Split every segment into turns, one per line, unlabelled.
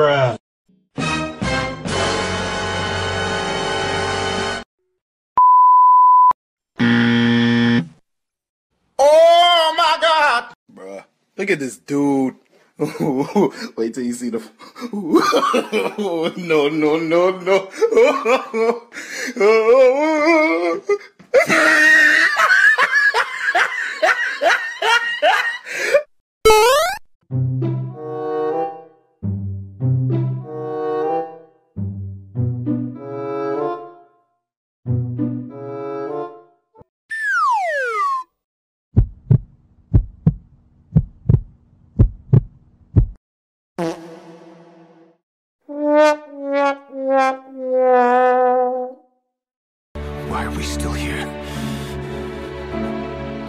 Bruh. Oh my god! Bruh. Look at this dude. Wait till you see the. no, no, no, no.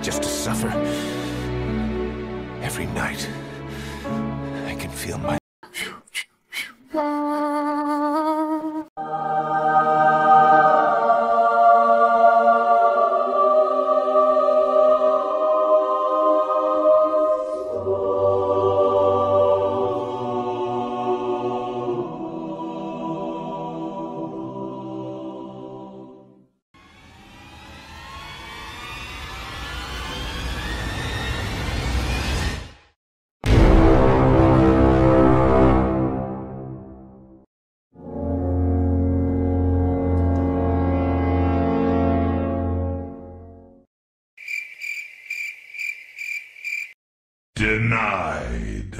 just to suffer. Every night, I can feel my...
Denied.